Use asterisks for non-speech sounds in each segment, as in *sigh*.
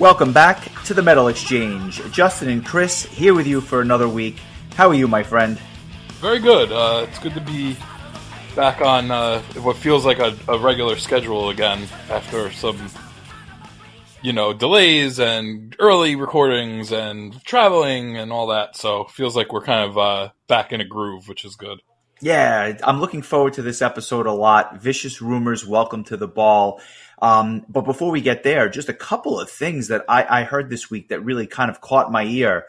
Welcome back to the Metal Exchange. Justin and Chris here with you for another week. How are you, my friend? Very good. Uh, it's good to be back on uh, what feels like a, a, regular schedule again after some, you know, delays and early recordings and traveling and all that. So feels like we're kind of uh, back in a groove, which is good. Yeah, I'm looking forward to this episode a lot. Vicious Rumors, welcome to the ball. Um, but before we get there, just a couple of things that I, I heard this week that really kind of caught my ear.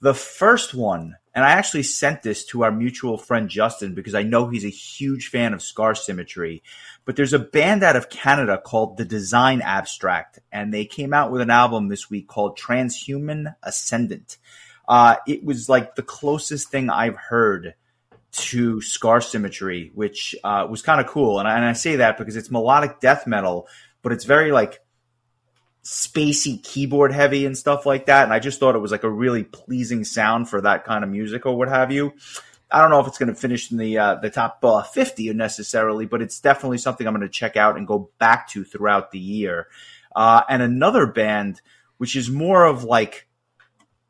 The first one, and I actually sent this to our mutual friend Justin because I know he's a huge fan of Scar Symmetry. But there's a band out of Canada called The Design Abstract, and they came out with an album this week called Transhuman Ascendant. Uh, it was like the closest thing I've heard to Scar Symmetry, which uh, was kind of cool. And I, and I say that because it's melodic death metal, but it's very like spacey keyboard heavy and stuff like that. And I just thought it was like a really pleasing sound for that kind of music or what have you. I don't know if it's going to finish in the uh, the top uh, 50 necessarily, but it's definitely something I'm going to check out and go back to throughout the year. Uh, and another band, which is more of like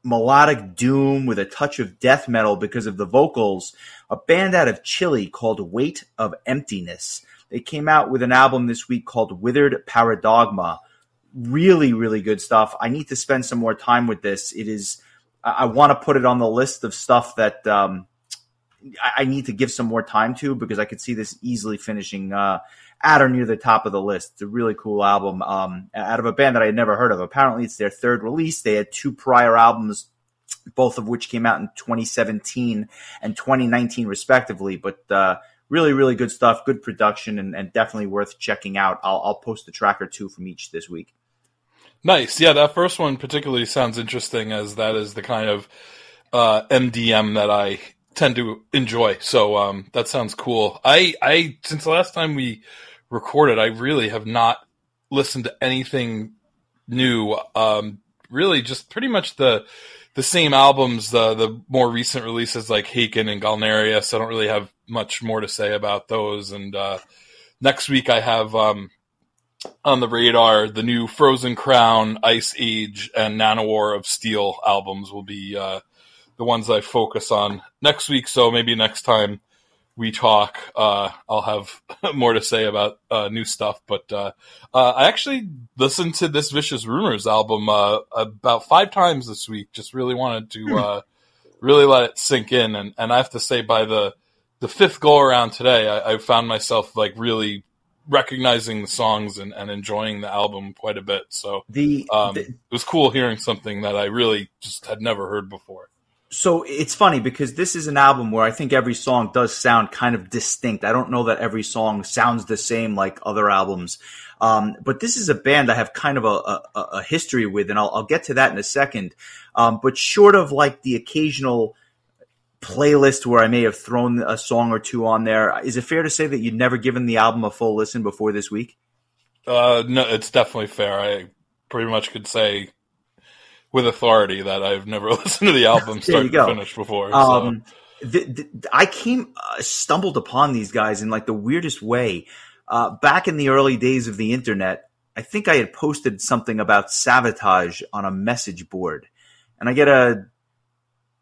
melodic doom with a touch of death metal because of the vocals, a band out of Chile called Weight of Emptiness. They came out with an album this week called Withered Paradogma. Really, really good stuff. I need to spend some more time with this. It is, I, want to put it on the list of stuff that um, I, need to give some more time to because I could see this easily finishing uh, at or near the top of the list. It's a really cool album um, out of a band that I had never heard of. Apparently, it's their third release. They had two prior albums both of which came out in 2017 and 2019 respectively. But uh, really, really good stuff, good production, and, and definitely worth checking out. I'll, I'll post a track or two from each this week. Nice. Yeah, that first one particularly sounds interesting as that is the kind of uh, MDM that I tend to enjoy. So um, that sounds cool. I, I since the last time we recorded, I really have not listened to anything new. Um, really, just pretty much the the same albums, the the more recent releases like Haken and Galneryus. So I don't really have much more to say about those. And uh, next week I have um, on the radar the new Frozen Crown, Ice Age, and Nanowar of Steel albums will be uh, the ones I focus on next week. So maybe next time we talk, uh, I'll have *laughs* more to say about uh, new stuff. But uh, uh, I actually listened to this Vicious Rumors album uh, about five times this week. Just really wanted to hmm. uh, really let it sink in, and, and I have to say, by the the fifth go around today, I, I found myself like really recognizing the songs and, and enjoying the album quite a bit. So the, um, the, it was cool hearing something that I really just had never heard before so it's funny because this is an album where I think every song does sound kind of distinct. I don't know that every song sounds the same like other albums. Um, but this is a band I have kind of a, a, a history with, and I'll, I'll, get to that in a second. Um, but short of like the occasional playlist where I may have thrown a song or two on there, is it fair to say that you'd never given the album a full listen before this week? Uh, no, it's definitely fair. I pretty much could say with authority that I've never *laughs* listened to the album start to finish before. Um, the, the, I came uh, stumbled upon these guys in like the weirdest way. Uh, back in the early days of the internet, I think I had posted something about Savatage on a message board, and I get a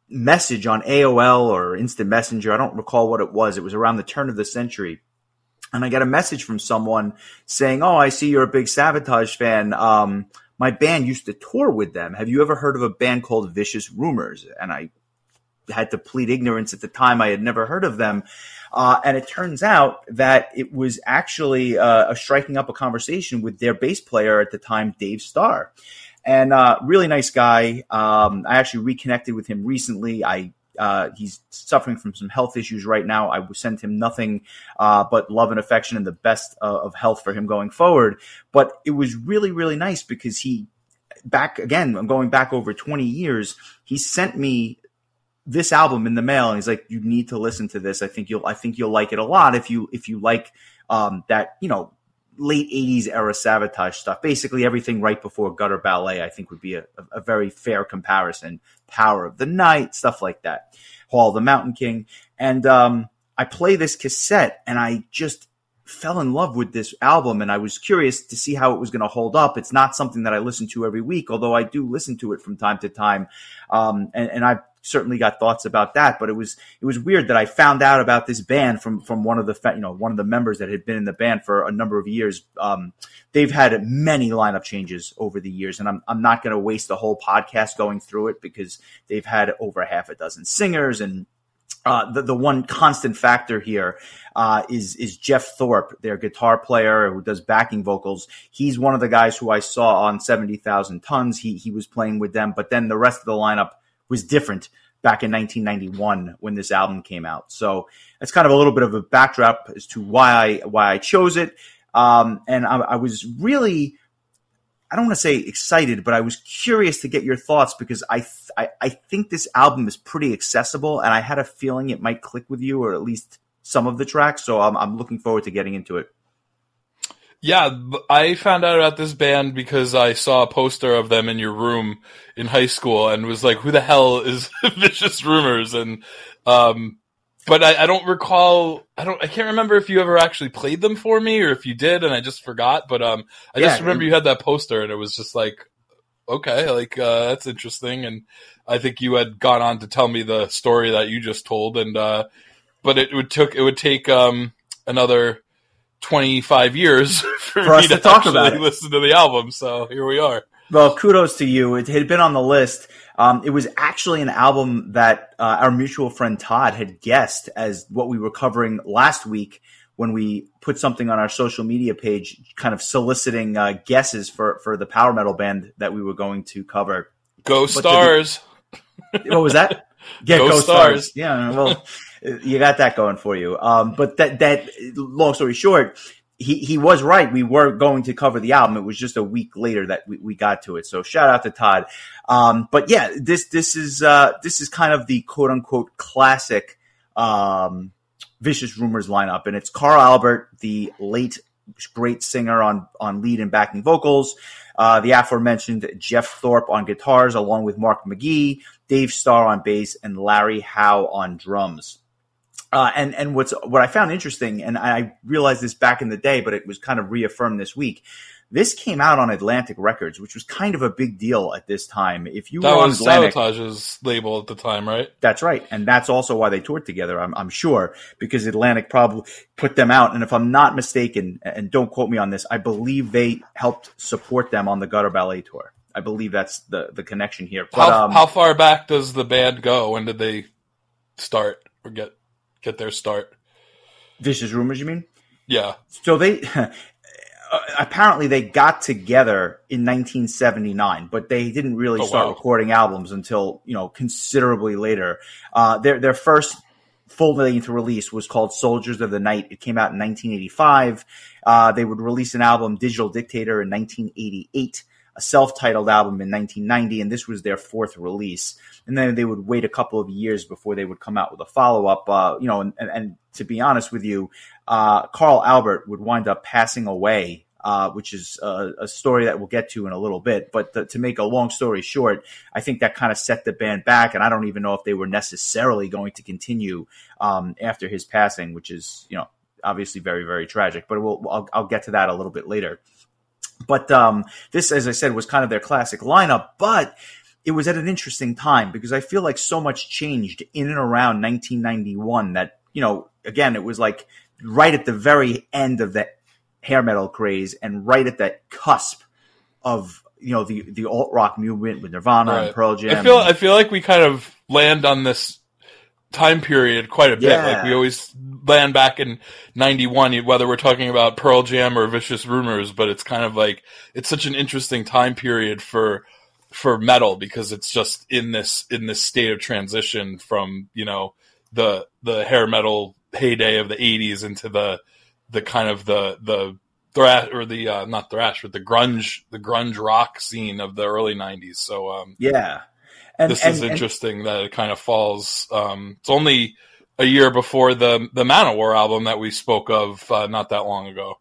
message on AOL or Instant Messenger. I don't recall what it was. It was around the turn of the century. And I get a message from someone saying, Oh, I see you're a big Savatage fan. Um, my band used to tour with them. Have you ever heard of a band called Vicious Rumors? And I had to plead ignorance at the time. I had never heard of them. Uh, and it turns out that it was actually uh, a striking up a conversation with their bass player at the time, Dave Starr. And uh, really nice guy. Um, I actually reconnected with him recently. I uh, he's suffering from some health issues right now. I send him nothing uh, but love and affection and the best uh, of health for him going forward. But it was really, really nice because he, back again, I'm going back over 20 years, he sent me this album in the mail and he's like, you need to listen to this. I think you'll, I think you'll like it a lot if you, if you like, um, that, you know, late 80s era Savatage stuff. Basically, everything right before Gutter Ballet, I think, would be a, a, very fair comparison. Power of the Night, stuff like that. Hall of the Mountain King. And um, I play this cassette and I just fell in love with this album and I was curious to see how it was going to hold up. It's not something that I listen to every week, although I do listen to it from time to time. Um, and, and I've certainly got thoughts about that, but it was, it was weird that I found out about this band from, from one of the, you know, one of the members that had been in the band for a number of years. Um, they've had many lineup changes over the years and I'm, I'm not going to waste the whole podcast going through it because they've had over half a dozen singers and uh, the, the one constant factor here uh, is is Jeff Thorpe, their guitar player who does backing vocals. He's one of the guys who I saw on Seventy Thousand Tons. He he was playing with them, but then the rest of the lineup was different back in 1991 when this album came out. So that's kind of a little bit of a backdrop as to why I why I chose it. Um, and I, I was really I don't want to say excited, but I was curious to get your thoughts because I, th- I, I think this album is pretty accessible, and I had a feeling it might click with you, or at least some of the tracks. So I'm I'm looking forward to getting into it. Yeah, I found out about this band because I saw a poster of them in your room in high school and was like, "Who the hell is *laughs* Vicious Rumors?" And um, but I, I, don't recall. I don't. I can't remember if you ever actually played them for me or if you did, and I just forgot. But um, I yeah, just remember you had that poster, and it was just like, okay, like uh, that's interesting. And I think you had gone on to tell me the story that you just told, and uh, but it would took it would take um another 25 years *laughs* for, for us to, to talk about it. listen to the album. So here we are. Well, kudos to you. It had been on the list. Um, it was actually an album that uh, our mutual friend Todd had guessed as what we were covering last week when we put something on our social media page, kind of soliciting uh, guesses for for the power metal band that we were going to cover. Go but Stars! The, *laughs* what was that? *laughs* Yeah, Go, Go stars. stars. Yeah, well, *laughs* you got that going for you. Um, but that that long story short, he, he was right. We were going to cover the album. It was just a week later that we, we got to it. So shout out to Todd. Um, but yeah, this, this is, uh, this is kind of the quote unquote classic, um, Vicious Rumors lineup. And it's Carl Albert, the late great singer on, on lead and backing vocals. Uh, the aforementioned Jeff Thorpe on guitars, along with Mark McGee, Dave Starr on bass, and Larry Howe on drums. Uh, and and what's what I found interesting, and I realized this back in the day, but it was kind of reaffirmed this week. This came out on Atlantic Records, which was kind of a big deal at this time. If you that were was Atlantic, Savatage's label at the time, right? That's right, and that's also why they toured together. I'm, I'm sure because Atlantic probably put them out, and if I'm not mistaken, and don't quote me on this, I believe they helped support them on the Gutter Ballet tour. I believe that's the the connection here. But, how, um, how far back does the band go? When did they start or get get their start. Vicious Rumors, you mean? Yeah. So they *laughs* apparently they got together in 1979, but they didn't really oh, start wow. recording albums until you know considerably later. Uh, their their first full length release was called Soldiers of the Night. It came out in 1985. Uh, they would release an album, Digital Dictator, in 1988 a self-titled album in 1990, and this was their fourth release. And then they would wait a couple of years before they would come out with a follow-up. Uh, you know, and, and, and, to be honest with you, uh, Carl Albert would wind up passing away. Uh, which is a, a, story that we'll get to in a little bit. But to make a long story short, I think that kind of set the band back, and I don't even know if they were necessarily going to continue um, after his passing, which is you know obviously very very tragic. But we'll, I'll, I'll get to that a little bit later. But um, this, as I said, was kind of their classic lineup. But it was at an interesting time because I feel like so much changed in and around 1991 that, you know, again, it was like right at the very end of the hair metal craze and right at that cusp of, you know, the, the alt rock movement with Nirvana right. and Pearl Jam. I feel, I feel like we kind of land on this time period quite a bit. Yeah. Like we always land back in 91, whether we're talking about Pearl Jam or Vicious Rumors, but it's kind of like, it's such an interesting time period for, for metal because it's just in this, in this state of transition from, you know, the, the hair metal heyday of the 80s into the, the kind of the, the, thrash or the uh, not thrash but the grunge the grunge rock scene of the early 90s so um yeah and, this and, is interesting and, that it kind of falls um it's only a year before the the Manowar album that we spoke of uh, not that long ago.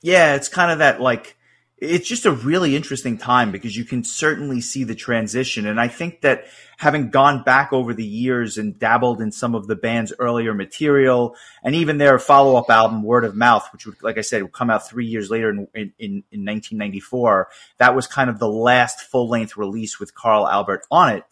Yeah, it's kind of that like it's just a really interesting time because you can certainly see the transition. And I think that having gone back over the years and dabbled in some of the band's earlier material and even their follow up album, Word of Mouth, which would, like I said, would come out three years later in, in, in 1994, that was kind of the last full length release with Carl Albert on it.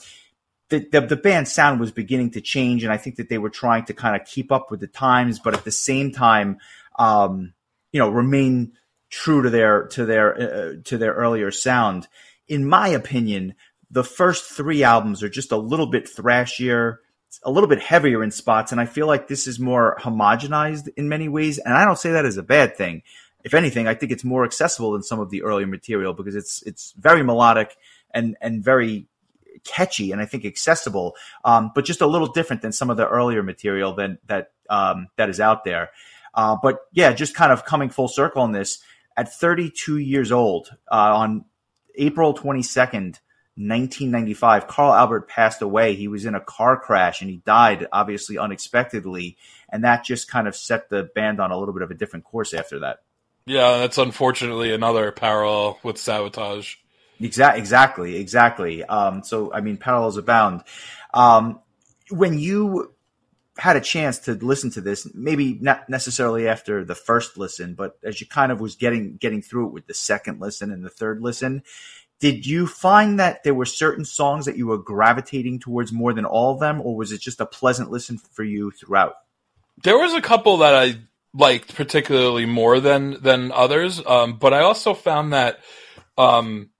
The, the, the band's sound was beginning to change, and I think that they were trying to kind of keep up with the times, but at the same time, um, you know, remain true to their to their uh, to their earlier sound. In my opinion, the first three albums are just a little bit thrashier, a little bit heavier in spots, and I feel like this is more homogenized in many ways. And I don't say that as a bad thing. If anything, I think it's more accessible than some of the earlier material because it's it's very melodic and and very catchy and I think accessible, um, but just a little different than some of the earlier material than that um, that is out there. Uh, but yeah, just kind of coming full circle on this at 32 years old uh, on April 22nd, 1995, Carl Albert passed away. He was in a car crash and he died, obviously unexpectedly. And that just kind of set the band on a little bit of a different course after that. Yeah, that's unfortunately another parallel with Savatage. Exactly, exactly, exactly. Um, so, I mean, parallels abound. Um, when you had a chance to listen to this, maybe not necessarily after the first listen, but as you kind of was getting getting through it with the second listen and the third listen, did you find that there were certain songs that you were gravitating towards more than all of them, or was it just a pleasant listen for you throughout? There was a couple that I liked particularly more than than others, um, but I also found that um,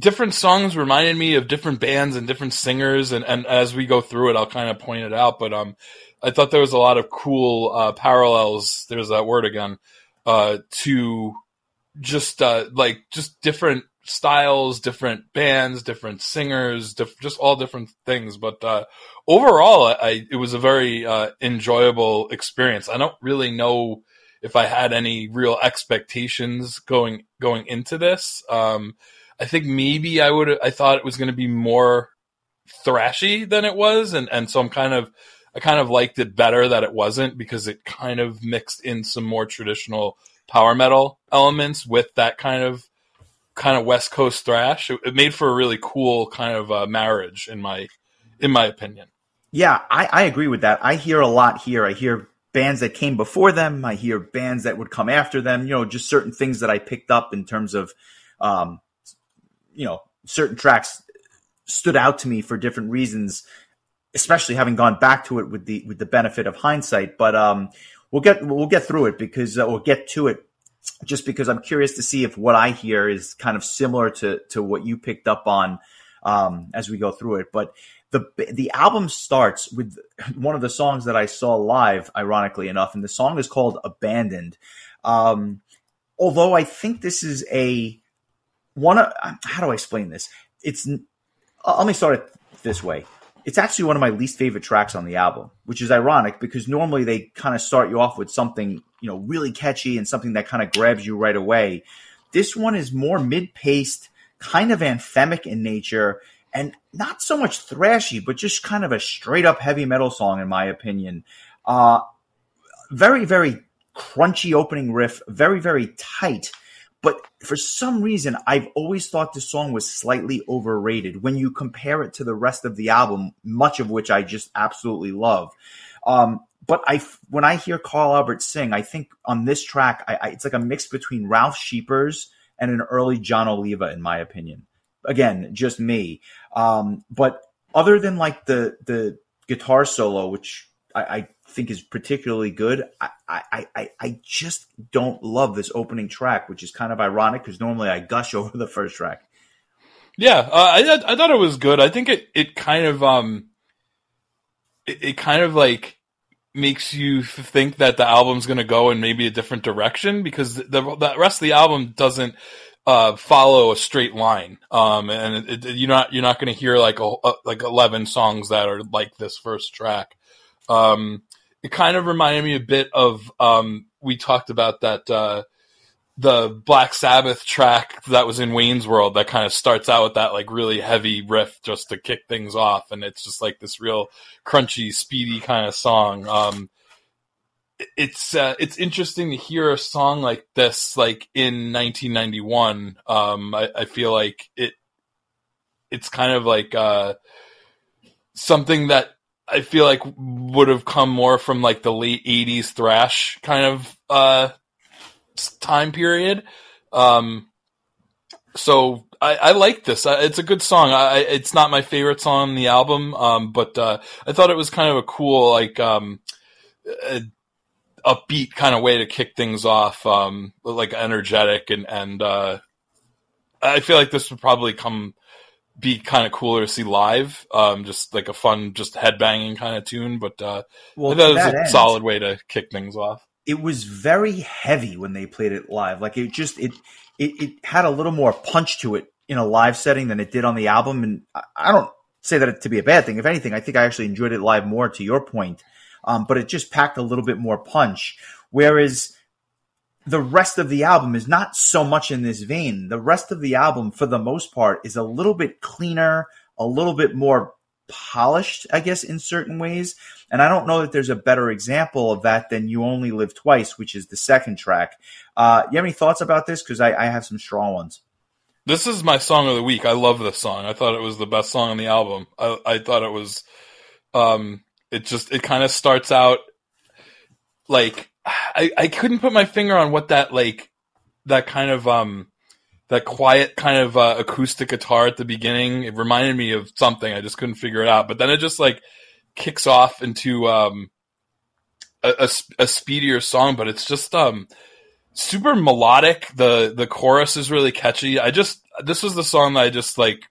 different songs reminded me of different bands and different singers and, and as we go through it i'll kind of point it out but um i thought there was a lot of cool uh, parallels there's that word again uh to just uh like just different styles different bands different singers diff- just all different things but uh overall I, it was a very uh enjoyable experience. I don't really know if i had any real expectations going going into this um I think maybe I would I thought it was going to be more thrashy than it was, and and so I'm kind of I kind of liked it better that it wasn't because it kind of mixed in some more traditional power metal elements with that kind of kind of West Coast thrash. It, it made for a really cool kind of uh, marriage in my in my opinion. Yeah, I, I agree with that. I hear a lot here. I hear bands that came before them. I hear bands that would come after them. You know, just certain things that I picked up in terms of um, you know, certain tracks stood out to me for different reasons, especially having gone back to it with the with the benefit of hindsight. But um, we'll get we'll get through it because uh, we'll get to it just because I'm curious to see if what I hear is kind of similar to to what you picked up on um, as we go through it. But the the album starts with one of the songs that I saw live, ironically enough, and the song is called "Abandoned." Um, although I think this is a one of how do I explain this? It's let me start it this way. It's actually one of my least favorite tracks on the album, which is ironic because normally they kind of start you off with something, you know, really catchy and something that kind of grabs you right away. This one is more mid-paced, kind of anthemic in nature and not so much thrashy, but just kind of a straight up heavy metal song in my opinion. Uh very very crunchy opening riff, very very tight but for some reason, I've always thought the song was slightly overrated when you compare it to the rest of the album, much of which I just absolutely love. Um, but I, when I hear Carl Albert sing, I think on this track, I, I, it's like a mix between Ralf Scheepers and an early Jon Oliva, in my opinion. Again, just me. Um, but other than like the the guitar solo, which I, I think is particularly good. I, I, I, I just don't love this opening track, which is kind of ironic because normally I gush *laughs* over the first track. Yeah, uh, I I thought it was good. I think it it kind of um it, it kind of like makes you think that the album's going to go in maybe a different direction because the the rest of the album doesn't uh, follow a straight line. Um, and it, it, you're not you're not going to hear like a, a, like eleven songs that are like this first track. Um, it kind of reminded me a bit of um, we talked about that uh, the Black Sabbath track that was in Wayne's World that kind of starts out with that like really heavy riff just to kick things off, and it's just like this real crunchy, speedy kind of song. Um, it's uh, it's interesting to hear a song like this like in 1991 um I, I feel like it it's kind of like uh something that I feel like would have come more from like the late 80s thrash kind of uh time period um so I, I like this. It's a good song. I, it's not my favorite song on the album, um, but uh, I thought it was kind of a cool, like, um, a, upbeat kind of way to kick things off, um, like energetic and and uh, I feel like this would probably come be kind of cooler to see live, um, just like a fun, just headbanging kind of tune. But uh, well, that was a end, solid way to kick things off. It was very heavy when they played it live. Like it just it it, it had a little more punch to it in a live setting than it did on the album. And I don't say that to be a bad thing. If anything, I think I actually enjoyed it live more. To your point, um, but it just packed a little bit more punch. Whereas the rest of the album is not so much in this vein. The rest of the album, for the most part, is a little bit cleaner, a little bit more polished, I guess, in certain ways. And I don't know that there's a better example of that than You Only Live Twice, which is the second track. Uh, you have any thoughts about this? Because I, I have some strong ones. This is my song of the week. I love this song. I thought it was the best song on the album. I, I thought it was, um, it just, it kind of starts out like, I, I couldn't put my finger on what that, like, that kind of, um, that quiet kind of uh, acoustic guitar at the beginning. It reminded me of something. I just couldn't figure it out. But then it just like kicks off into um, a, a, a, speedier song. But it's just um, super melodic. the The chorus is really catchy. I just this was the song that I just like.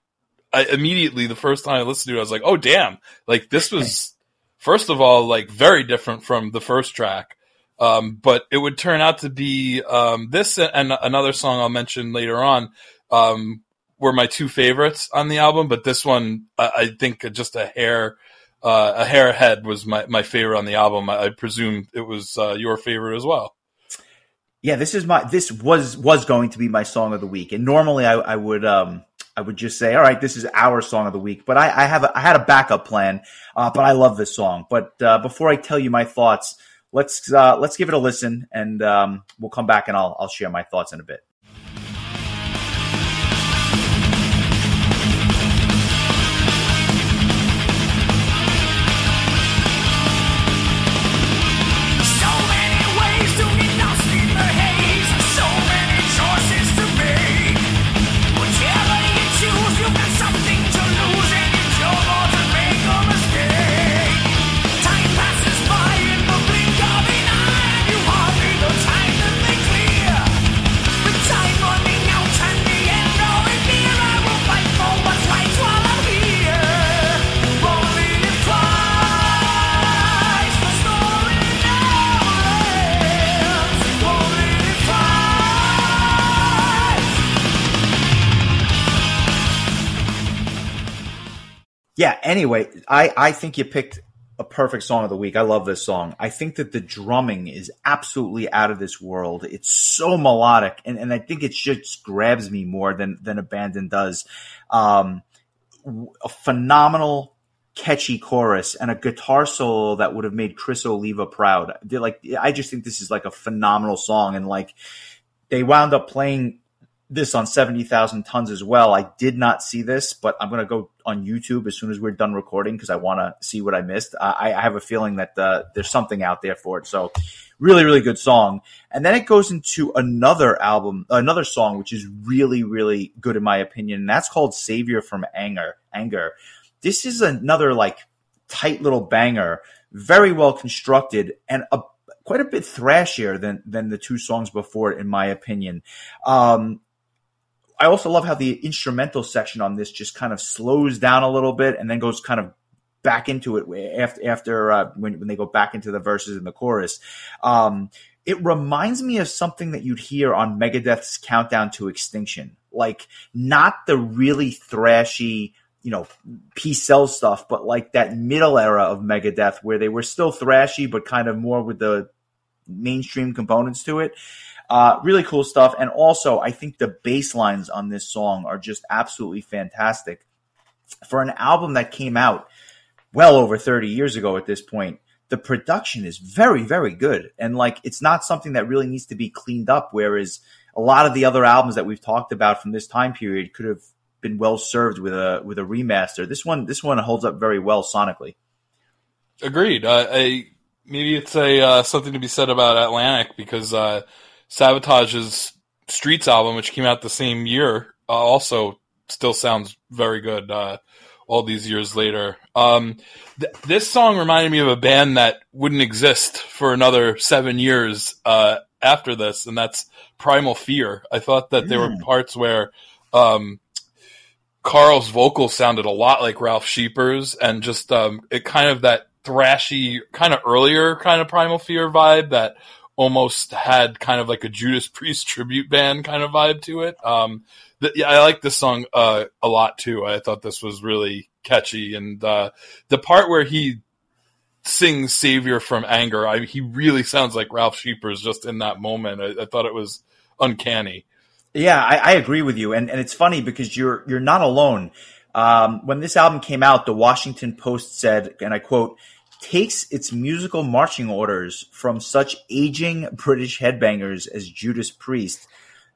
I immediately the first time I listened to it, I was like, "Oh damn!" Like this was first of all like very different from the first track. Um, but it would turn out to be um, this and another song I'll mention later on um, were my two favorites on the album. But this one, I, I think, just a hair uh, a hair ahead was my, my favorite on the album. I, I presume it was uh, your favorite as well. Yeah, this is my this was was going to be my song of the week, and normally I, I would um I would just say, all right, this is our song of the week. But I, I have a, I had a backup plan, uh, but I love this song. But uh, before I tell you my thoughts, let's uh, let's give it a listen, and um, we'll come back and I'll I'll share my thoughts in a bit. Anyway, I, I think you picked a perfect song of the week. I love this song. I think that the drumming is absolutely out of this world. It's so melodic, and, and I think it just grabs me more than than Abandon does. Um, a phenomenal, catchy chorus and a guitar solo that would have made Chris Oliva proud. They're like, I just think this is like a phenomenal song, and like they wound up playing this on 70,000 tons as well. I did not see this, but I'm going to go on YouTube as soon as we're done recording because I want to see what I missed. I, I have a feeling that uh, there's something out there for it. So, really, really good song. And then it goes into another album, another song, which is really, really good in my opinion. And that's called Savior from Anger. Anger. This is another like tight little banger, very well constructed and a quite a bit thrashier than than the two songs before in my opinion. Um, I also love how the instrumental section on this just kind of slows down a little bit and then goes kind of back into it after after uh, when when they go back into the verses and the chorus. Um, it reminds me of something that you'd hear on Megadeth's Countdown to Extinction, like not the really thrashy, you know, Peace Sells stuff, but like that middle era of Megadeth where they were still thrashy, but kind of more with the mainstream components to it. Uh, really cool stuff. And also, I think the bass lines on this song are just absolutely fantastic. For an album that came out well over 30 years ago at this point, the production is very, very good. And like, it's not something that really needs to be cleaned up. Whereas a lot of the other albums that we've talked about from this time period could have been well served with a, with a remaster. This one, this one holds up very well sonically. Agreed. Uh, I, maybe it's a, uh, something to be said about Atlantic because, uh, Savatage's Streets album, which came out the same year, uh, also still sounds very good uh, all these years later. Um, th- this song reminded me of a band that wouldn't exist for another seven years uh, after this, and that's Primal Fear. I thought that there were parts where um, Carl's vocals sounded a lot like Ralf Scheepers, and just um, it kind of that thrashy, kind of earlier kind of Primal Fear vibe that almost had kind of like a Judas Priest *laughs* tribute band kind of vibe to it. Um, th- yeah, I like this song uh, a lot too. I thought this was really catchy, and uh, the part where he sings "Savior from Anger," I, he really sounds like Ralf Scheepers just in that moment. I, I thought it was uncanny. Yeah, I, I, agree with you, and and it's funny because you're you're not alone. Um, when this album came out, the Washington Post said, and I quote, takes its musical marching orders from such aging British headbangers as Judas Priest.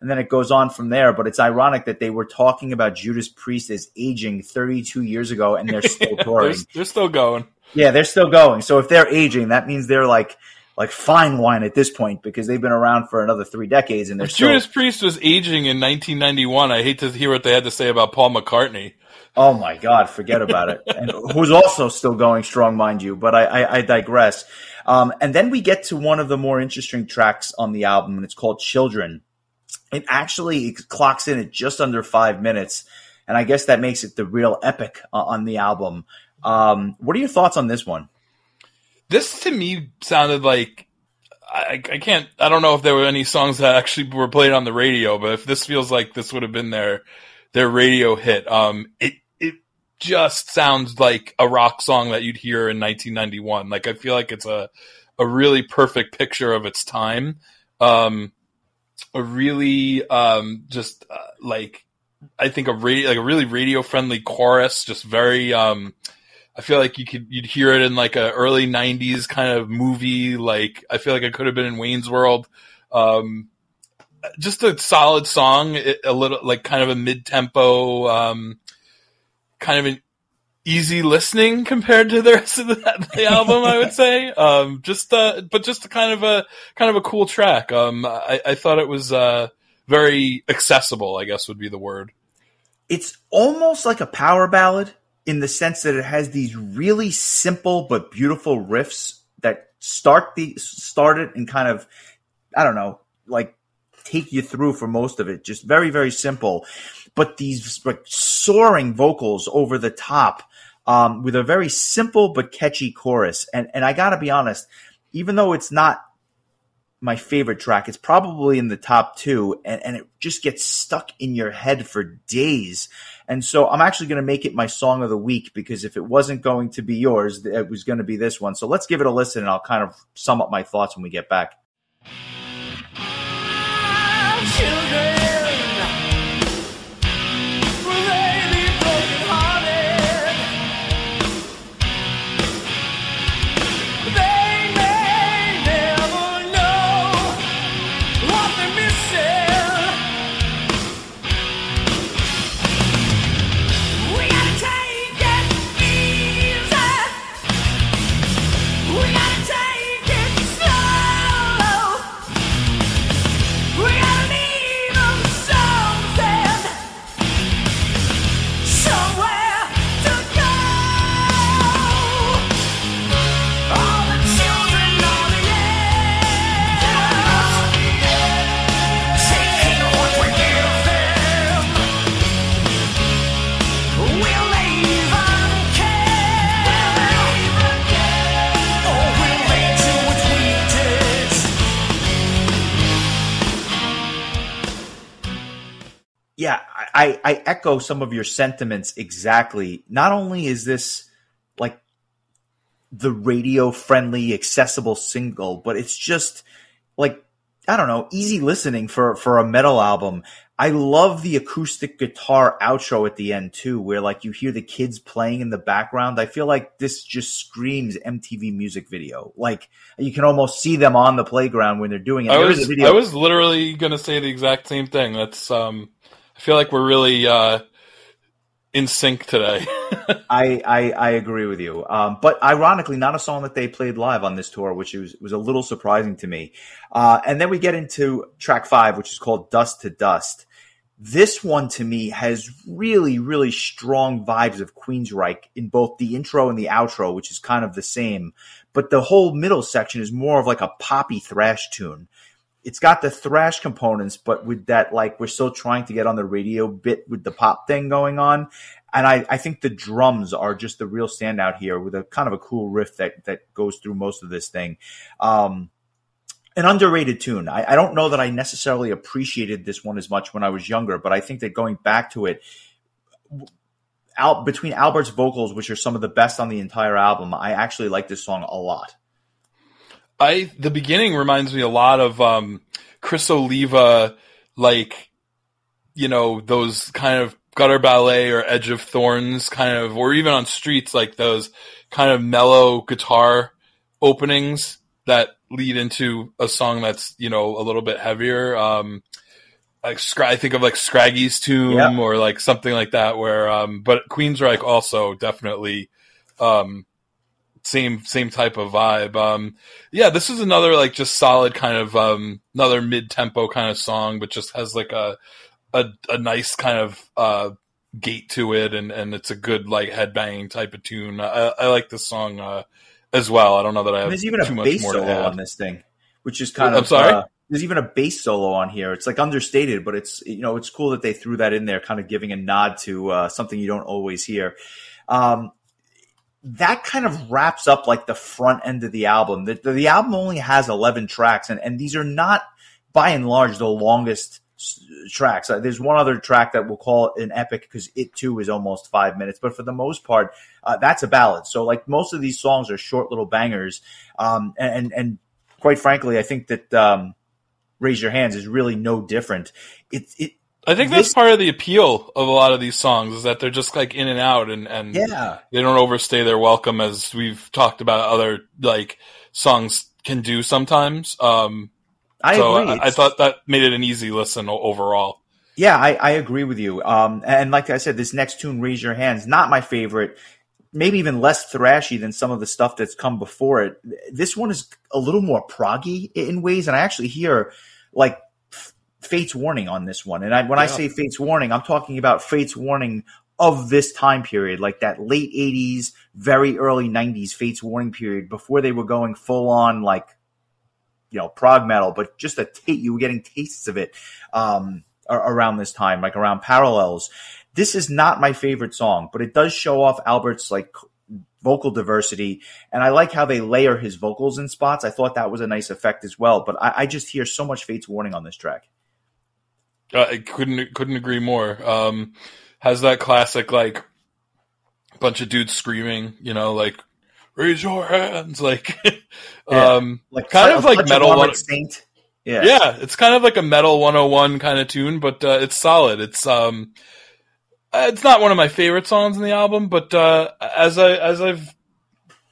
And then it goes on from there, but it's ironic that they were talking about Judas Priest as aging 32 years ago and they're still *laughs* touring. they're, they're, still going. Yeah, they're still going. So if they're aging, that means they're like like fine wine at this point because they've been around for another three decades and they're if still... Judas Priest was aging in 1991. I hate to hear what they had to say about Paul McCartney. Oh my God, forget about it. *laughs* And who's also still going strong, mind you, but I, I, I digress. Um, and then we get to one of the more interesting tracks on the album, and it's called Children. It actually clocks in at just under five minutes, and I guess that makes it the real epic uh, on the album. Um, what are your thoughts on this one? This to me sounded like I, I, can't. I don't know if there were any songs that actually were played on the radio, but if this feels like this would have been their their radio hit, um, it just sounds like a rock song that you'd hear in 1991. Like I feel like it's a a really perfect picture of its time. Um, a really um, just uh, like I think a radio like a really radio friendly chorus, just very. Um, I feel like you could you'd hear it in like a early '90s kind of movie. Like I feel like it could have been in Wayne's World. Um, just a solid song, a little like kind of a mid tempo. Um, kind of an easy listening compared to the rest of the, the album, I would say. Um, just, uh, but just a kind of a, kind of a cool track. Um, I, I thought it was, uh, very accessible, I guess would be the word. It's almost like a power ballad in the sense that it has these really simple but beautiful riffs that start the, start it and kind of, I don't know, like take you through for most of it. Just very, very simple but these like soaring vocals over the top um, with a very simple but catchy chorus. And and I gotta be honest, even though it's not my favorite track, it's probably in the top two, and, and it just gets stuck in your head for days. And so I'm actually going to make it my song of the week because if it wasn't going to be yours, it was going to be this one. So let's give it a listen, and I'll kind of sum up my thoughts when we get back. yeah, I, I echo some of your sentiments exactly. Not only is this like the radio friendly, accessible single, but it's just like I don't know, easy listening for for a metal album. I love the acoustic guitar outro at the end too, where like you hear the kids playing in the background. I feel like this just screams MTV music video. Like you can almost see them on the playground when they're doing it. I There was. I was literally going to say the exact same thing. That's, um, I feel like we're really, uh, in sync today. *laughs* I, I I agree with you. Um, but ironically, not a song that they played live on this tour, which was was a little surprising to me. Uh, and then we get into track five, which is called "Dust to Dust." This one to me has really, really strong vibes of Queensryche in both the intro and the outro, which is kind of the same. But the whole middle section is more of like a poppy thrash tune. It's got the thrash components, but with that, like, we're still trying to get on the radio bit with the pop thing going on. And I, I think the drums are just the real standout here with a kind of a cool riff that, that goes through most of this thing. Um, an underrated tune. I, I don't know that I necessarily appreciated this one as much when I was younger, but I think that going back to it, out between Albert's vocals, which are some of the best on the entire album, I actually like this song a lot. I the beginning reminds me a lot of um, Chris Oliva, like you know those kind of gutter ballet or Edge of Thorns kind of, or even on streets like those kind of mellow guitar openings that lead into a song that's you know a little bit heavier. Um, like I think of like Skraggy's Tomb Yeah. or like something like that. Where, um, but Queensryche also definitely. Um, same same type of vibe. Um, yeah, this is another like just solid kind of um, another mid tempo kind of song, but just has like a a, a nice kind of uh, gate to it, and, and it's a good like headbanging type of tune. I, I like this song uh, as well. I don't know that I have there's even a bass solo on this thing, which is kind of. I'm sorry? uh, there's even a bass solo on here. It's like understated, but it's you know it's cool that they threw that in there, kind of giving a nod to uh, something you don't always hear. Um, that kind of wraps up like the front end of the album. The, the, album only has 11 tracks, and, and these are not, by and large, the longest tracks. Uh, there's one other track that we'll call an epic because it too is almost five minutes, but for the most part, uh, that's a ballad. So like most of these songs are short little bangers, um, and and quite frankly, I think that um, "Raise Your Hands" is really no different. It it I think This- that's part of the appeal of a lot of these songs is that they're just like in and out, and and yeah they don't overstay their welcome as we've talked about other like songs can do sometimes. Um, I so agree. I, I thought that made it an easy listen overall. Yeah, I, I agree with you. Um, and like I said, this next tune, "Raise Your Hands," not my favorite. Maybe even less thrashy than some of the stuff that's come before it. This one is a little more proggy in ways, and I actually hear like Fates Warning on this one. And I, when I say Fates Warning, I'm talking about Fates Warning of this time period, like that late '80s, very early '90s Fates Warning period, before they were going full on like you know prog metal, but just a taste, you were getting tastes of it um, around this time, like around Parallels. This is not my favorite song, but it does show off Albert's like vocal diversity, and I like how they layer his vocals in spots. I thought that was a nice effect as well. But I, I just hear so much Fates Warning on this track. Uh, I couldn't couldn't agree more. Um, has that classic like bunch of dudes screaming, you know, like raise your hands, *laughs* like Yeah. um, Like Kind of like metal one-. Yeah. yeah, it's kind of like a metal 101 kind of tune, but uh, it's solid. It's um, uh, it's not one of my favorite songs in the album, but uh, as I as I've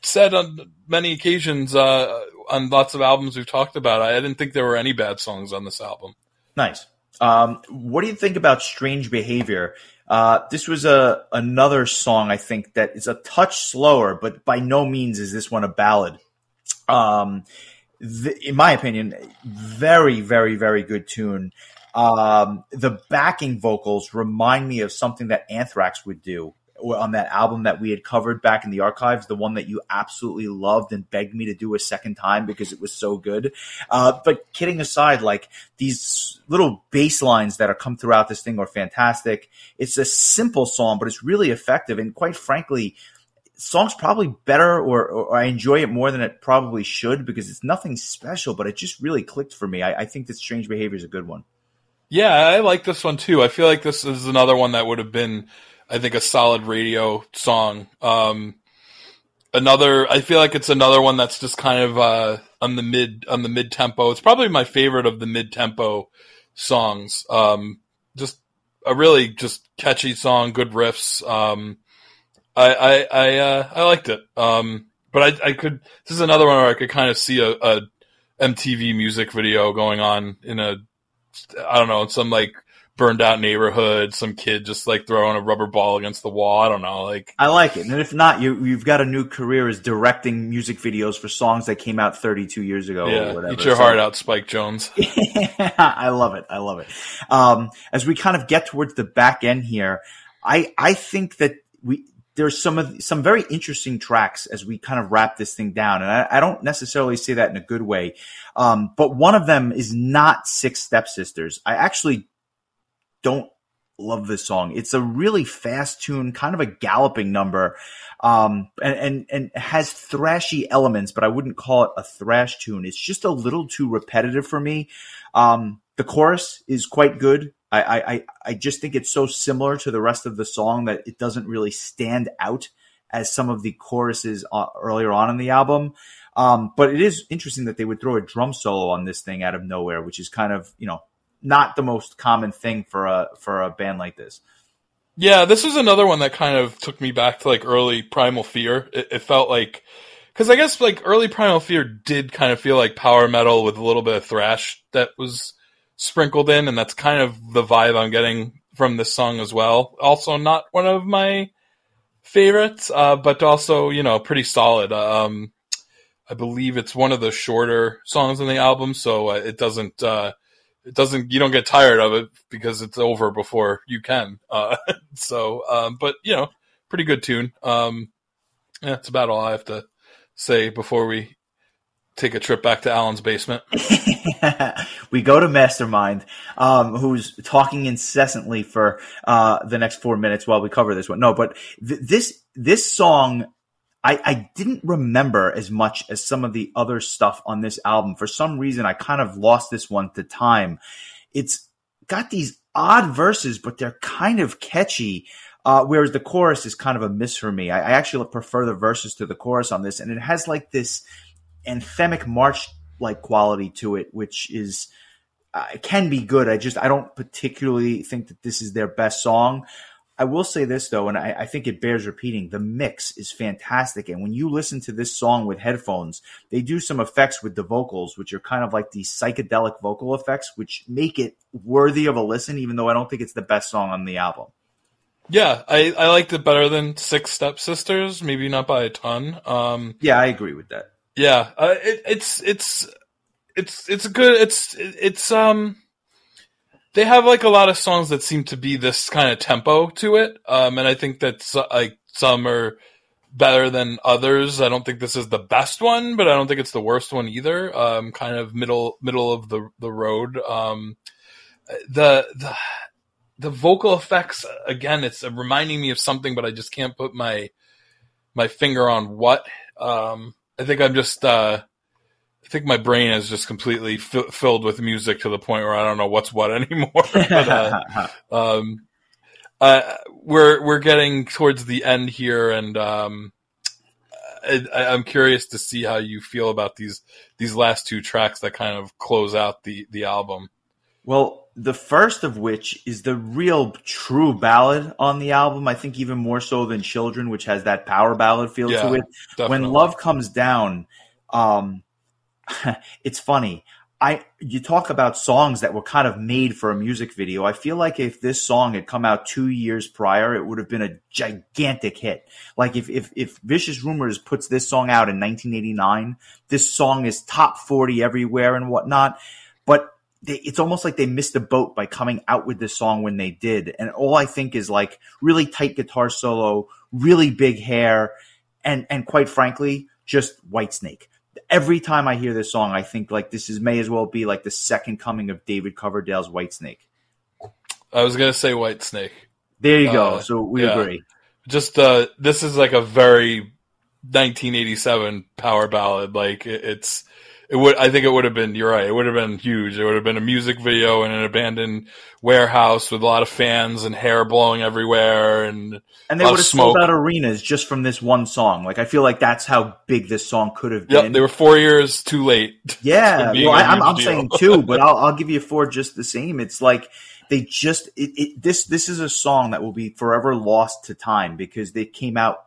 said on many occasions uh, on lots of albums we've talked about, I didn't think there were any bad songs on this album. Nice. Um, what do you think about Strange Behavior? Uh, this was a another song I think that is a touch slower, but by no means is this one a ballad. Um, in my opinion, very, very, very good tune. Um, the backing vocals remind me of something that Anthrax would do on that album that we had covered back in the archives, the one that you absolutely loved and begged me to do a second time because it was so good. Uh, but kidding aside, like these little bass lines that are come throughout this thing are fantastic. It's a simple song, but it's really effective. And quite frankly, song's probably better or, or I enjoy it more than it probably should because it's nothing special, but it just really clicked for me. I, I think that Strange Behavior is a good one. Yeah, I like this one too. I feel like this is another one that would have been, I think, a solid radio song. Um, another, I feel like it's another one that's just kind of uh, on the mid on the mid tempo. It's probably my favorite of the mid tempo songs. Um, just a really just catchy song, good riffs. Um, I I I, uh, I liked it. Um, but I I could this is another one where I could kind of see a, a MTV music video going on in a I don't know some like burned out neighborhood, some kid just like throwing a rubber ball against the wall. I don't know, like I like it. And if not, you you've got a new career as directing music videos for songs that came out 32 years ago yeah, or whatever. eat your So- heart out, Spike Jonze. *laughs* I love it. I love it. Um, as we kind of get towards the back end here, I I think that we there's some of some very interesting tracks as we kind of wrap this thing down, and I, I don't necessarily say that in a good way. Um, but one of them is not Six Stepsisters. I actually don't love this song. It's a really fast tune, kind of a galloping number, um, and, and and has thrashy elements, but I wouldn't call it a thrash tune. It's just a little too repetitive for me. Um, the chorus is quite good. I, I I just think it's so similar to the rest of the song that it doesn't really stand out as some of the choruses uh, earlier on in the album. Um, but it is interesting that they would throw a drum solo on this thing out of nowhere, which is kind of you know not the most common thing for a for a band like this. Yeah, this was another one that kind of took me back to like early Primal Fear. It, it felt like because I guess like early Primal Fear did kind of feel like power metal with a little bit of thrash that was sprinkled in, and that's kind of the vibe I'm getting from this song as well. Also, not one of my favorites, uh, but also you know pretty solid. Um, I believe it's one of the shorter songs on the album, so uh, it doesn't. Uh, it doesn't you don't get tired of it because it's over before you can uh *laughs* so um but you know pretty good tune um yeah that's about all i have to say before we take a trip back to alan's basement *laughs* we go to Mastermind, um, who's talking incessantly for uh, the next four minutes while we cover this one. No, but th- this this song, I, I didn't remember as much as some of the other stuff on this album. For some reason, I kind of lost this one to time. It's got these odd verses, but they're kind of catchy. Uh, whereas the chorus is kind of a miss for me. I, I actually prefer the verses to the chorus on this, and it has like this anthemic march like quality to it, which is uh, can be good. I just I don't particularly think that this is their best song. I will say this though, and I, I think it bears repeating: the mix is fantastic. And when you listen to this song with headphones, they do some effects with the vocals, which are kind of like these psychedelic vocal effects, which make it worthy of a listen. Even though I don't think it's the best song on the album. yeah i i liked it better than six stepsisters maybe not by a ton um Yeah, I agree with that. Yeah, uh, it, it's it's it's it's a good it's it's um they have like a lot of songs that seem to be this kind of tempo to it, um, and I think that like some are better than others. I don't think this is the best one, but I don't think it's the worst one either. Um, kind of middle middle of the the road. Um, the the the vocal effects again, it's reminding me of something, but I just can't put my my finger on what. Um, I think I'm just. Uh, think my brain is just completely fi- filled with music to the point where I don't know what's what *laughs* anymore. but, uh, *laughs* um, uh, we're we're getting towards the end here, and um, I, I'm curious to see how you feel about these these last two tracks that kind of close out the the album. Well, the first of which is the real true ballad on the album. I think even more so than Children, which has that power ballad feel Yeah, to it. Definitely. When love comes down, um, *laughs* it's funny. I you talk about songs that were kind of made for a music video. I feel like if this song had come out two years prior, it would have been a gigantic hit. Like if if if Vicious Rumors puts this song out in 1989, this song is top 40 everywhere and whatnot. But they, it's almost like they missed the boat by coming out with this song when they did. And all I think is like really tight guitar solo, really big hair, and and quite frankly, just Whitesnake. Every time I hear this song, I think like this is may as well be like the second coming of David Coverdale's Whitesnake. I was gonna say White Snake. There you go. Uh, so we yeah. agree. Just uh, this is like a very 1987 power ballad. Like it, it's it would I think it would have been you're right. It would have been huge. It would have been a music video in an abandoned warehouse with a lot of fans and hair blowing everywhere and And they would have sold out arenas just from this one song. Like I feel like that's how big this song could have Yep, been. they were four years too late. *laughs* Yeah, well, I, I'm, I'm saying two, but *laughs* I'll, I'll give you four just the same. It's like they just it, it, this this is a song that will be forever lost to time because they came out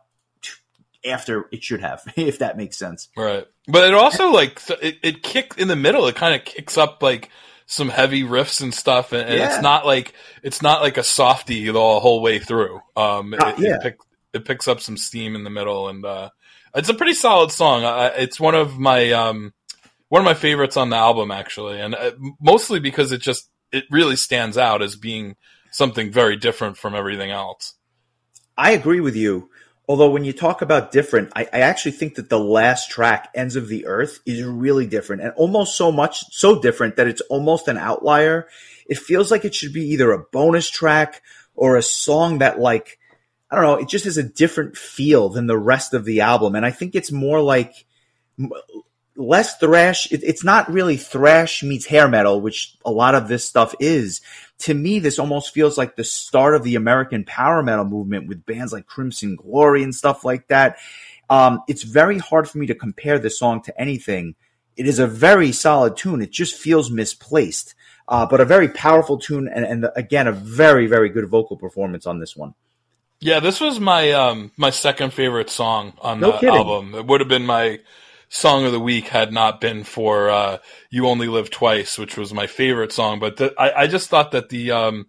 after it should have, *laughs* if that makes sense. Right, but it also like it, it kicked in the middle. It kind of kicks up like some heavy riffs and stuff, and, and yeah. it's not like it's not like a softy the whole way through. Um, uh, it, yeah. it, pick, it, picks up some steam in the middle, and uh, it's a pretty solid song. I, it's one of my um, one of my favorites on the album, actually, and uh, mostly because it just it really stands out as being something very different from everything else. I agree with you. Although when you talk about different, I, I, actually think that the last track, "Ends of the Earth," is really different and almost so much so different that it's almost an outlier. It feels like it should be either a bonus track or a song that, like, I don't know, it just has a different feel than the rest of the album. And I think it's more like less thrash. It, it's not really thrash meets hair metal, which a lot of this stuff is to me, this almost feels like the start of the American power metal movement with bands like Crimson Glory and stuff like that. Um, it's very hard for me to compare this song to anything. It is a very solid tune. It just feels misplaced, uh, but a very powerful tune, and, and again, a very, very good vocal performance on this one. Yeah, this was my um, my second favorite song on no the kidding. album. It would have been my song of the week had not been for uh, "You Only Live Twice," which was my favorite song. But the, I, I, just thought that the um,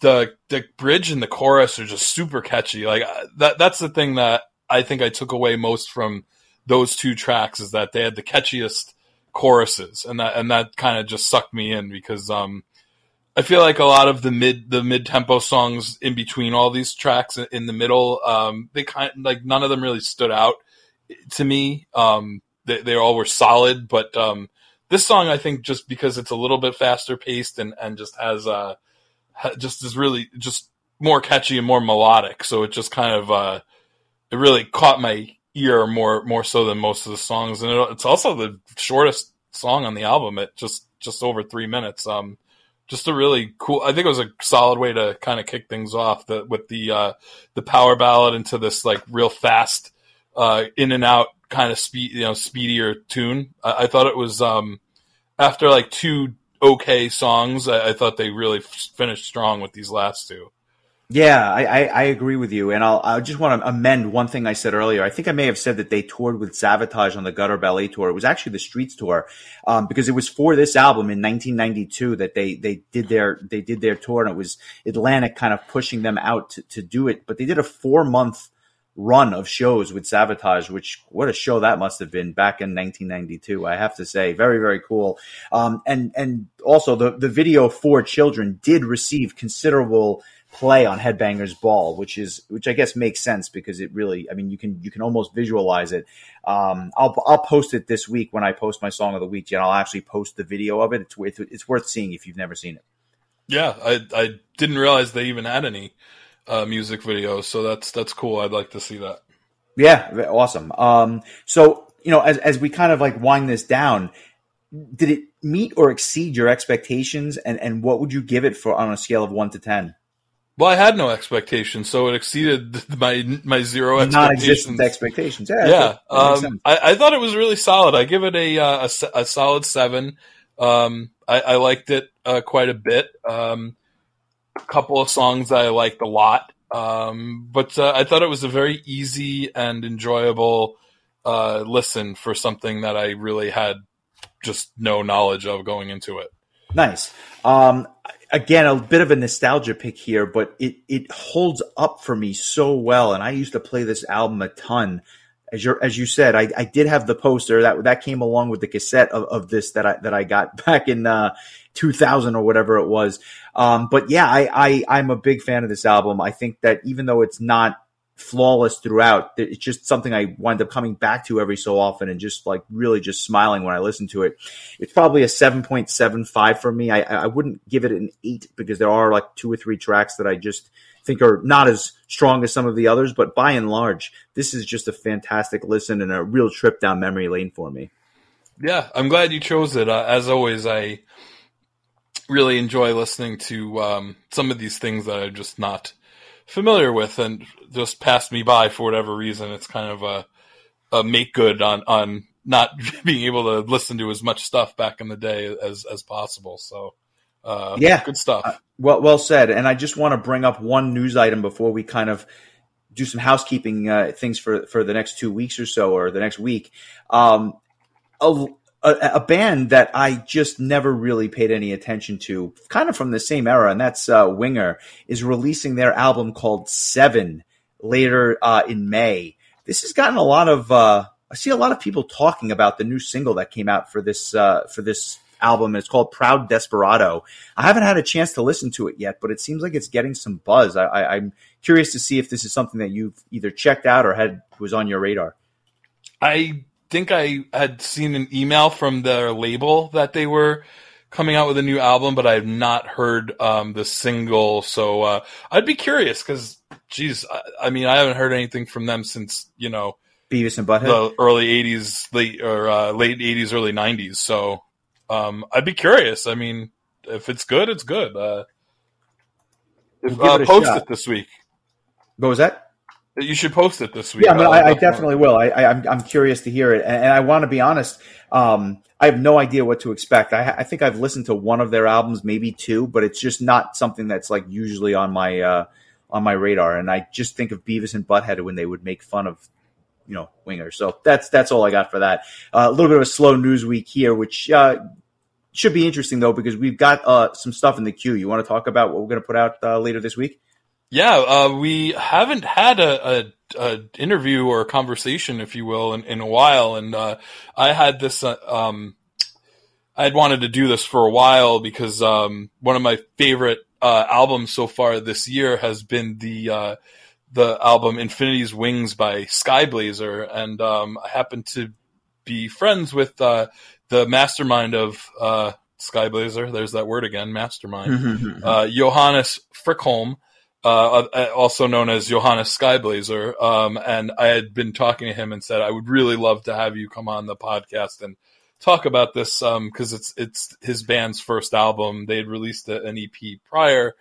the the bridge and the chorus are just super catchy. Like uh, that that's the thing that I think I took away most from those two tracks is that they had the catchiest choruses, and that and that kind of just sucked me in because um, I feel like a lot of the mid the mid tempo songs in between all these tracks in the middle, um, they kind like none of them really stood out to me. Um, they, they all were solid, but um, this song, I think, just because it's a little bit faster paced and, and just has uh, just is really just more catchy and more melodic. So it just kind of uh, it really caught my ear more more so than most of the songs, and it, it's also the shortest song on the album at just just over three minutes. Um, just a really cool. I think it was a solid way to kind of kick things off the, with the uh, the power ballad into this like real fast uh, in and out kind of speed, you know, speedier tune. I, I thought it was um, after like two okay songs. I, I, thought they really finished strong with these last two. Yeah, I, I, I, agree with you, and I'll I just want to amend one thing I said earlier. I think I may have said that they toured with Savatage on the Gutter Ballet tour. It was actually the Streets tour, um, because it was for this album in 1992 that they they did their they did their tour, and it was Atlantic kind of pushing them out to, to do it. But they did a four month run of shows with Savatage, which what a show that must have been back in 1992. I have to say, very very cool. Um, and and also the the video for children did receive considerable play on Headbangers Ball, which is which I guess makes sense because it really, I mean, you can you can almost visualize it. Um, I'll I'll post it this week when I post my song of the week. And I'll actually post the video of it. It's worth it's worth seeing if you've never seen it. Yeah, I I didn't realize they even had any uh, music videos. So that's that's cool. I'd like to see that. Yeah, awesome. Um, so you know, as as we kind of like wind this down, did it meet or exceed your expectations? And and what would you give it for on a scale of one to ten? Well, I had no expectations, so it exceeded *laughs* my my zero expectations. Non-existent expectations. Yeah, yeah. Um, I, I, thought it was really solid. I give it a uh, a, a, solid seven. Um, I, I, liked it uh, quite a bit. Um, couple of songs I liked a lot. Um, but uh, I thought it was a very easy and enjoyable uh, listen for something that I really had just no knowledge of going into it. Nice. Um, again, a bit of a nostalgia pick here, but it it holds up for me so well. And I used to play this album a ton. As you as you said, I, I did have the poster that that came along with the cassette of, of this that I that I got *laughs* back in uh, 2000 or whatever it was. Um, but yeah, I, I, I'm a big fan of this album. I think that even though it's not flawless throughout, it's just something I wind up coming back to every so often and just like really just smiling when I listen to it. It's probably a 7.75 for me. I, I wouldn't give it an eight because there are like two or three tracks that I just think are not as strong as some of the others, but by and large, this is just a fantastic listen and a real trip down memory lane for me. Yeah, I'm glad you chose it. Uh, as always, I really enjoy listening to um, some of these things that I'm just not familiar with and just passed me by for whatever reason. It's kind of a, a make good on, on not *laughs* being able to listen to as much stuff back in the day as, as possible. So Uh, yeah, good stuff. Uh, well, well said. And I just want to bring up one news item before we kind of do some housekeeping uh, things for for the next two weeks or so, or the next week. Um, a, a, a, band that I just never really paid any attention to, kind of from the same era, and that's uh, Winger, is releasing their album called Seven later uh, in May. This has gotten a lot of. Uh, I see a lot of people talking about the new single that came out for this uh, for this album. It's called Proud Desperado. I haven't had a chance to listen to it yet, but it seems like it's getting some buzz. I, I, I'm curious to see if this is something that you've either checked out or had was on your radar. I think I had seen an email from their label that they were coming out with a new album, but I have not heard um, the single. So uh, I'd be curious because, geez, I, I, mean, I haven't heard anything from them since you know Beavis and Butthead, the early '80s, late or uh, late '80s, early '90s. So um, I'd be curious. I mean, if it's good, it's good. Uh, if, we'll uh, post shot. it this week. What was that? You should post it this week. Yeah, but I, I definitely will. I, am I'm, I'm curious to hear it, and, and I want to be honest. Um, I have no idea what to expect. I, I, think I've listened to one of their albums, maybe two, but it's just not something that's like usually on my uh, on my radar. And I just think of Beavis and Butthead when they would make fun of you know Winger. So that's that's all I got for that. Uh, a little bit of a slow news week here, which uh, should be interesting though because we've got uh, some stuff in the queue. You want to talk about what we're going to put out uh, later this week? Yeah, uh, we haven't had a, a, a, interview or a conversation, if you will, in, in a while, and uh, I had this. Um, I had wanted to do this for a while because um, one of my favorite albums so far this year has been the the album "Infinity's Wings" by Skyblazer, and um, I happen to be friends with uh, the mastermind of Skyblazer. There's that word again, mastermind. Johannes Frickholm uh, uh, also known as Johannes Skyblazer. Um, and I had been talking to him and said, I would really love to have you come on the podcast and talk about this because um, it's it's his band's first album. They had released an EP prior.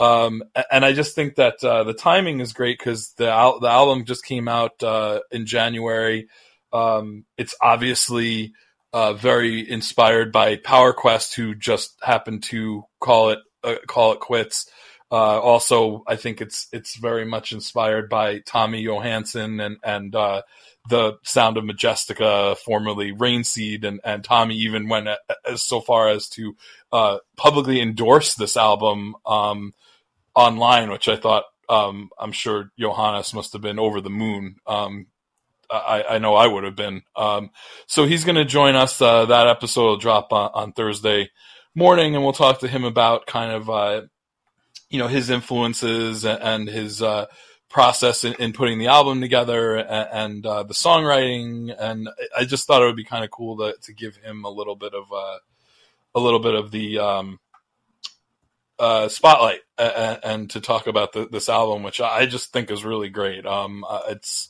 Um, and I just think that uh, the timing is great because the al- the album just came out uh, in January. Um, it's obviously uh, very inspired by Power Quest, who just happened to call it uh, call it quits. Uh, also, I think it's it's very much inspired by Tommy Johansson and and uh, the sound of Majestica, formerly ReinXeed, and and Tommy even went as so far as to uh, publicly endorse this album um, online, which I thought um, I'm sure Johannes must have been over the moon. Um, I, I, know I would have been. Um, so he's going to join us. Uh, that episode will drop on, on, Thursday morning, and we'll talk to him about kind of uh, you know his influences and his uh, process in, in, putting the album together and, and uh, the songwriting and I just thought it would be kind of cool to, to give him a little bit of uh, a little bit of the um, uh, spotlight and, and, to talk about the, this album which I just think is really great um, uh, it's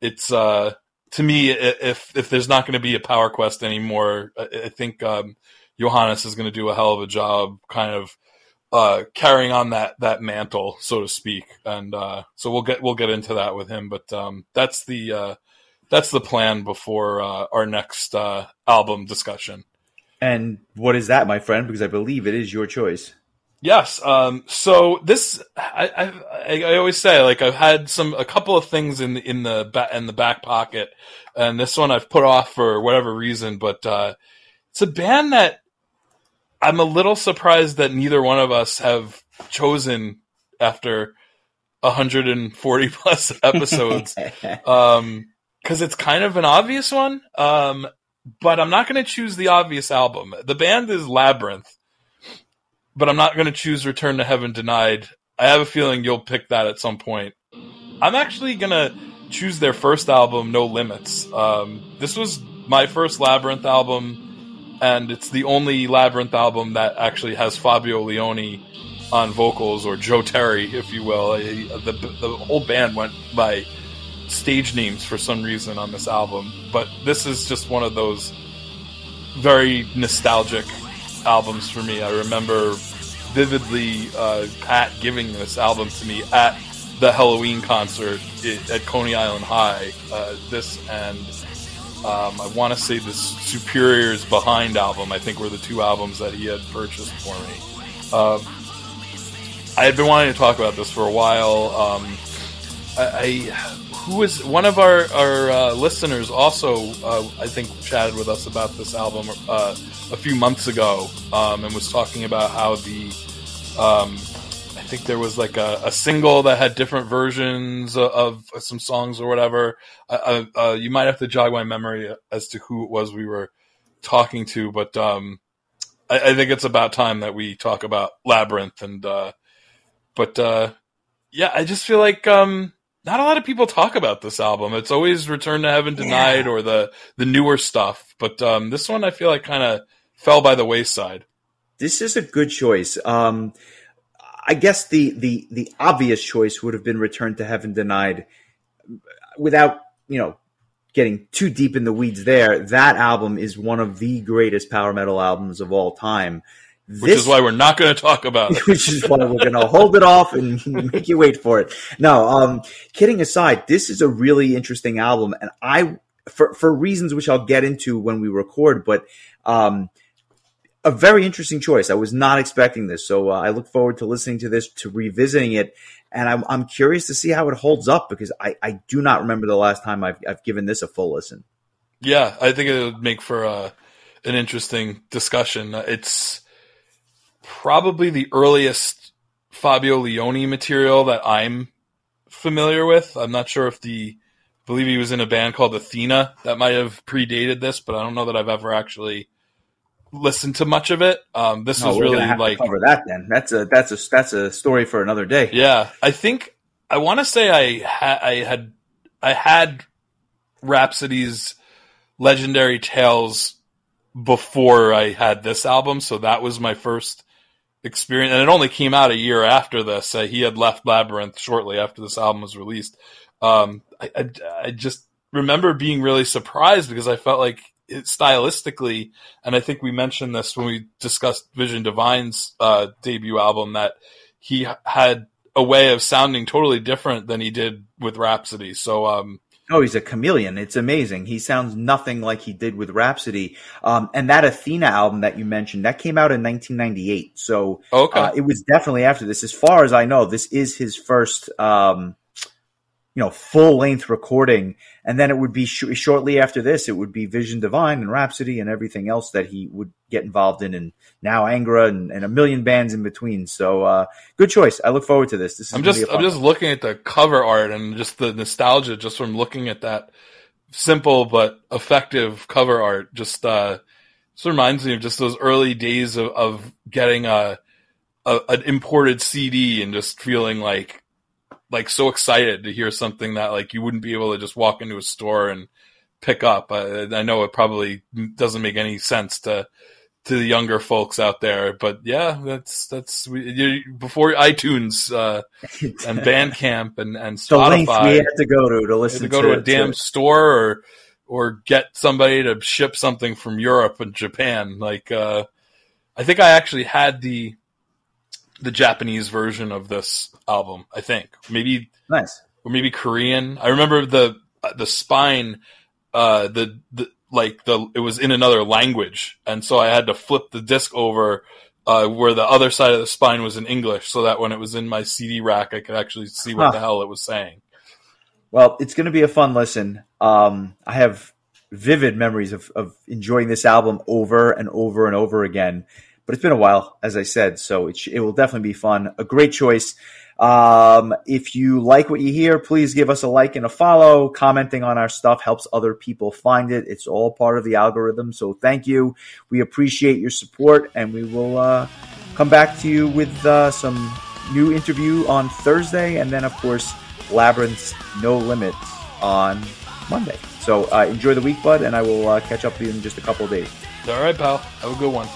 it's uh, to me if if there's not going to be a power quest anymore I, I think um, Johannes is going to do a hell of a job kind of uh, carrying on that that mantle, so to speak. And uh, so we'll get we'll get into that with him. But um, that's the uh, that's the plan before uh, our next uh, album discussion. And what is that, my friend? Because I believe it is your choice. Yes. Um, so this, I, I, I, always say, like I've had some, a couple of things in the, in the back, in the back pocket, and this one I've put off for whatever reason, but, uh, it's a band that I'm a little surprised that neither one of us have chosen after 140 *laughs* plus episodes. *laughs* um, cause it's kind of an obvious one. Um, but I'm not going to choose the obvious album. The band is Labyrinth, but I'm not going to choose Return to Heaven Denied. I have a feeling you'll pick that at some point. I'm actually going to choose their first album, No Limits. Um, this was my first Labyrinth album and it's the only Labyrinth album that actually has Fabio Lione on vocals, or Joe Terry, if you will. The, the whole band went by stage names for some reason on this album, but this is just one of those very nostalgic albums for me. I remember vividly uh, Pat giving this album to me at the Halloween concert at Coney Island High. Uh, this and um, I want to say the Superiors Behind album, I think, were the two albums that he had purchased for me. Uh, I had been wanting to talk about this for a while. Um, I, I who was one of our our uh, listeners also uh, I think chatted with us about this album uh, a few months ago um, and was talking about how the um, I think there was like a, a, single that had different versions of, of some songs or whatever. Uh, uh, uh, you might have to jog my memory as to who it was we were talking to, but um, I, I, think it's about time that we talk about Labyrinth and but yeah, I just feel like um, not a lot of people talk about this album. It's always Return to Heaven Denied yeah. or the the newer stuff, but um, this one I feel like kind of fell by the wayside. This is a good choice. Um, I guess the the the obvious choice would have been Return to Heaven Denied, without you know getting too deep in the weeds. There, that album is one of the greatest power metal albums of all time. This, which is why we're not going to talk about *laughs* it. which is why we're going to hold it off and make you wait for it. No, um, kidding aside, this is a really interesting album, and I, for for reasons which I'll get into when we record, but um, a very interesting choice. I was not expecting this, so uh, I look forward to listening to this, to revisiting it, and I'm I'm curious to see how it holds up because I I do not remember the last time I've I've given this a full listen. Yeah, I think it would make for uh, an interesting discussion. It's probably the earliest Fabio Lione material that I'm familiar with. I'm not sure if the I believe he was in a band called Athena that might have predated this, but I don't know that I've ever actually listened to much of it. Um, this no, was really like cover that. Then that's a that's a that's a story for another day. Yeah, I think I want to say I had I had I had Rhapsody's Legendary Tales before I had this album, so that was my first experience, and it only came out a year after this. Uh, he had left Labyrinth shortly after this album was released. Um, I, I, I, just remember being really surprised because I felt like it, stylistically, and I think we mentioned this when we discussed Vision Divine's uh, debut album that he had a way of sounding totally different than he did with Rhapsody. So um, Oh, he's a chameleon. It's amazing. He sounds nothing like he did with Rhapsody. Um, and that Athena album that you mentioned, that came out in 1998. So okay. Uh, it was definitely after this. As far as I know, this is his first, um, you know, full length recording. And then it would be sh- shortly after this, it would be Vision Divine and Rhapsody and everything else that he would get involved in, and now Angra and, and a million bands in between. So, uh, good choice. I look forward to this. This is I'm just I'm just looking at the cover art and just the nostalgia just from looking at that simple but effective cover art. Just uh, just reminds me of just those early days of, of getting a, a an imported CD and just feeling like like so excited to hear something that like you wouldn't be able to just walk into a store and pick up. I, I know it probably doesn't make any sense to to the younger folks out there, but yeah, that's that's you, before iTunes uh, *laughs* and Bandcamp and and Spotify. we had to go to to listen to go to, to a damn store or or get somebody to ship something from Europe and Japan. Like uh, I think I actually had the the Japanese version of this album. I think maybe nice or maybe Korean. I remember the the spine, uh, the the like the it was in another language, and so I had to flip the disc over. Uh, where the other side of the spine was in English, so that when it was in my CD rack, I could actually see what huh. the hell it was saying. Well, it's going to be a fun listen. Um, I have vivid memories of, of enjoying this album over and over and over again but it's been a while, as I said, so it, sh- it will definitely be fun. A great choice. Um, if you like what you hear, please give us a like and a follow. Commenting on our stuff helps other people find it. It's all part of the algorithm. So thank you. We appreciate your support, and we will uh, come back to you with uh, some new interview on Thursday, and then of course Labyrinth's No Limit on Monday. So uh, enjoy the week, bud, and I will uh, catch up with you in just a couple of days. All right, pal. Have a good one.